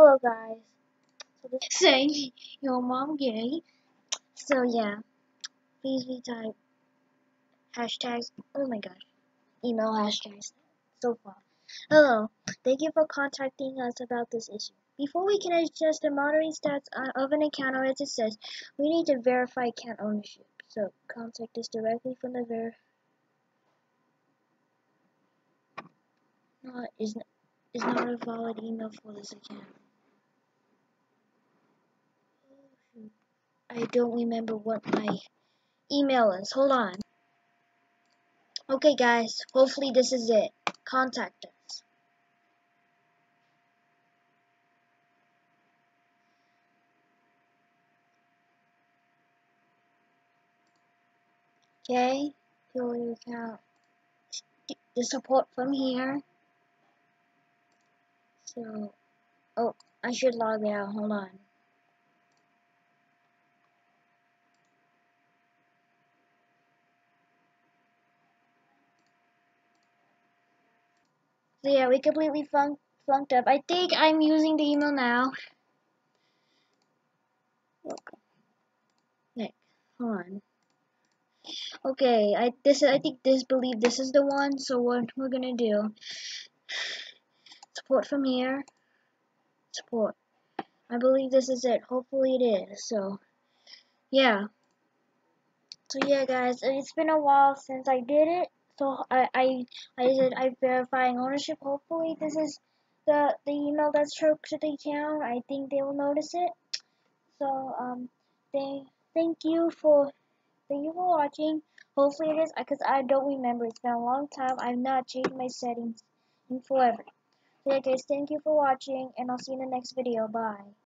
Hello guys. So this saying your mom gay. So yeah, please retype hashtags. Oh my gosh, email hashtags so far. Hello, thank you for contacting us about this issue. Before we can adjust the monitoring stats of an account or as it says, we need to verify account ownership. So contact us directly from the ver. Not is is not a valid email for this account. I don't remember what my email is. Hold on. Okay, guys. Hopefully this is it. Contact us. Okay. Your account. The support from here. So, oh, I should log out. Hold on. So yeah, we completely flunked, flunked up. I think I'm using the email now. Welcome. Nick, hold on. Okay, I this I think this believe this is the one. So what we're gonna do? Support from here. Support. I believe this is it. Hopefully it is. So yeah. So yeah, guys, it's been a while since I did it. So I I I said I'm verifying ownership. Hopefully this is the the email that's hooked to the account. I think they will notice it. So um they thank you for thank you for watching. Hopefully it is because I don't remember. It's been a long time. I've not changed my settings in forever. So yeah guys, thank you for watching and I'll see you in the next video. Bye.